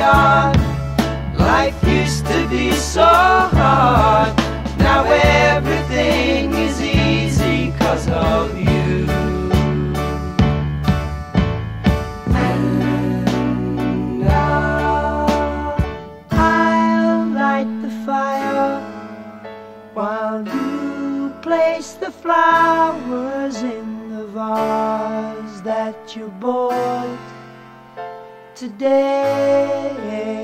on. Life used to be so hard. Now everything is easy cause of you. And uh, I'll light the fire while you place the flowers in the vase that you bought today.